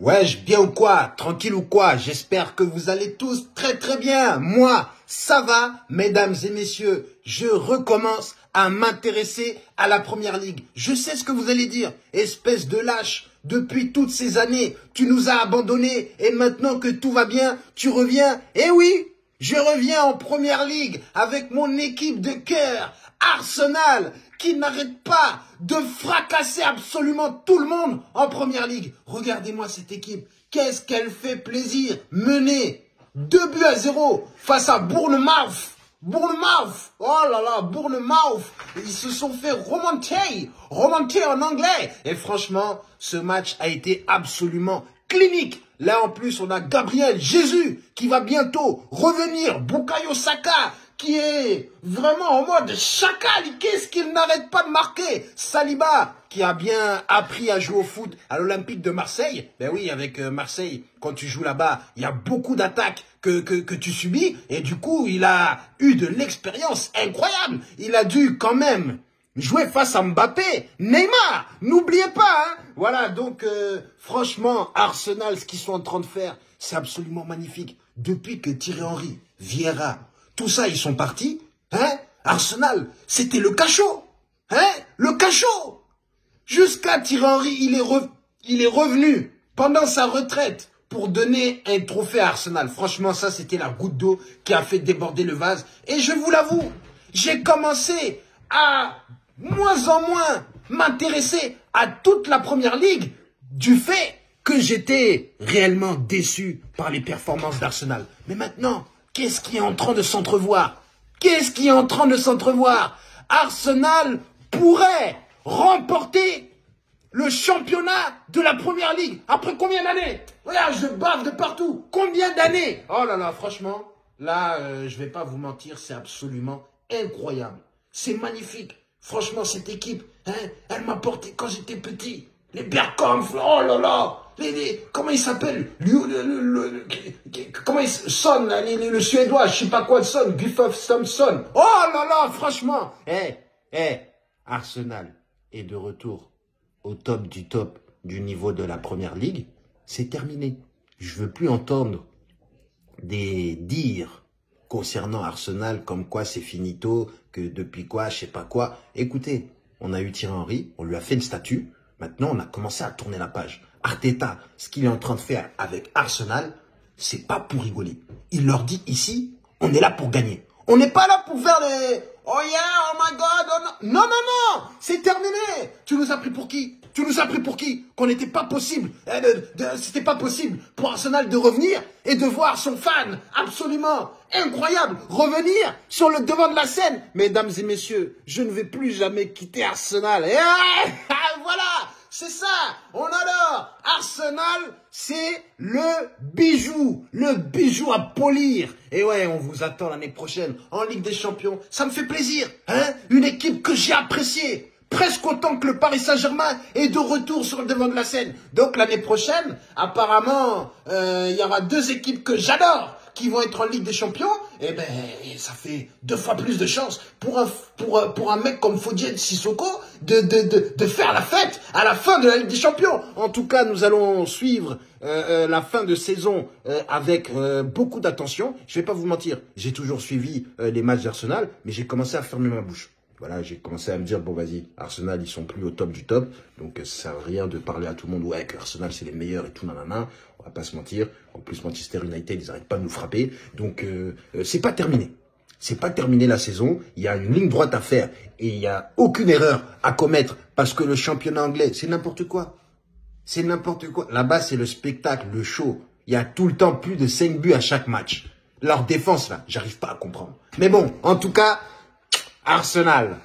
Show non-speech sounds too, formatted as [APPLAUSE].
Wesh, bien ou quoi? Tranquille ou quoi? J'espère que vous allez tous très très bien. Moi, ça va, mesdames et messieurs. Je recommence à m'intéresser à la première ligue. Je sais ce que vous allez dire. Espèce de lâche. Depuis toutes ces années, tu nous as abandonnés et maintenant que tout va bien, tu reviens. Eh oui, je reviens en première ligue avec mon équipe de cœur, Arsenal, qui n'arrête pas de fracasser absolument tout le monde en première ligue. Regardez-moi cette équipe. Qu'est-ce qu'elle fait plaisir. Menée 2 buts à 0 face à Bournemouth. Bournemouth, oh là là, Bournemouth, ils se sont fait remonter, remonter en anglais. Et franchement, ce match a été absolument clinique. Là, en plus, on a Gabriel Jésus qui va bientôt revenir. Bukayo Saka qui est vraiment en mode chacal. Qu'est-ce qu'il n'arrête pas de marquer? Saliba qui a bien appris à jouer au foot à l'Olympique de Marseille. Ben oui, avec euh, Marseille, quand tu joues là-bas, il y a beaucoup d'attaques que, tu subis. Et du coup, il a eu de l'expérience incroyable. Il a dû quand même jouer face à Mbappé, Neymar, n'oubliez pas. Hein voilà, donc euh, franchement, Arsenal, ce qu'ils sont en train de faire, c'est absolument magnifique. Depuis que Thierry Henry, Vieira, tout ça, ils sont partis. Hein Arsenal, c'était le cachot. Hein Le cachot. Jusqu'à Thierry Henry, il est, il est revenu pendant sa retraite pour donner un trophée à Arsenal. Franchement, ça, c'était la goutte d'eau qui a fait déborder le vase. Et je vous l'avoue, j'ai commencé à moins en moins m'intéresser à toute la première ligue du fait que j'étais réellement déçu par les performances d'Arsenal. Mais maintenant, qu'est-ce qui est en train de s'entrevoir? Qu'est-ce qui est en train de s'entrevoir? Arsenal pourrait remporter le championnat de la première ligue. Après combien d'années? Regarde, je bave de partout. Combien d'années? Oh là là, franchement, là, euh, je vais pas vous mentir, c'est absolument incroyable. C'est magnifique. Franchement, cette équipe, hein, elle m'a porté quand j'étais petit. Les Bergkampf, oh là là les, comment il s'appelle le, Comment il Son, le, Suédois, je sais pas quoi de Son, Gustav Thompson. Oh là là, franchement Eh, eh, Arsenal est de retour au top du top du niveau de la Première Ligue. C'est terminé. Je veux plus entendre des dires concernant Arsenal, comme quoi c'est finito, que depuis quoi, je sais pas quoi. Écoutez, on a eu Thierry Henry, on lui a fait une statue. Maintenant, on a commencé à tourner la page. Arteta, ce qu'il est en train de faire avec Arsenal, c'est pas pour rigoler. Il leur dit ici, on est là pour gagner. On n'est pas là pour faire des Oh yeah, oh my god, oh non. Non, non, non, c'est terminé. Tu nous as pris pour qui? Tu nous as pris pour qui Qu'on n'était pas possible, eh, c'était pas possible pour Arsenal de revenir et de voir son fan absolument incroyable revenir sur le devant de la scène. Mesdames et messieurs, je ne vais plus jamais quitter Arsenal. Et [LAUGHS] voilà c'est ça, on adore. Arsenal, c'est le bijou, le bijou à polir. Et ouais, on vous attend l'année prochaine en Ligue des Champions. Ça me fait plaisir, hein Une équipe que j'ai appréciée presque autant que le Paris Saint-Germain est de retour sur le devant de la scène. Donc l'année prochaine, apparemment, euh, il y aura deux équipes que j'adore qui vont être en Ligue des Champions, eh ben, ça fait deux fois plus de chances pour un, pour, pour un mec comme Fodien Sissoko de, de, de, de, faire la fête à la fin de la Ligue des Champions. En tout cas, nous allons suivre euh, euh la fin de saison euh, avec beaucoup d'attention. Je vais pas vous mentir, j'ai toujours suivi les matchs d'Arsenal, mais j'ai commencé à fermer ma bouche voilà, j'ai commencé à me dire, bon, vas-y, Arsenal, ils sont plus au top du top. Donc, ça sert à rien de parler à tout le monde, ouais, que Arsenal, c'est les meilleurs et tout, nanana. On va pas se mentir. En plus, Manchester United, ils arrêtent pas de nous frapper. Donc, euh, euh, c'est pas terminé. C'est pas terminé la saison. Il y a une ligne droite à faire et il y a aucune erreur à commettre parce que le championnat anglais, c'est n'importe quoi. C'est n'importe quoi. Là-bas, c'est le spectacle, le show. Il y a tout le temps plus de 5 buts à chaque match. Leur défense, là, j'arrive pas à comprendre. Mais bon, en tout cas, Arsenal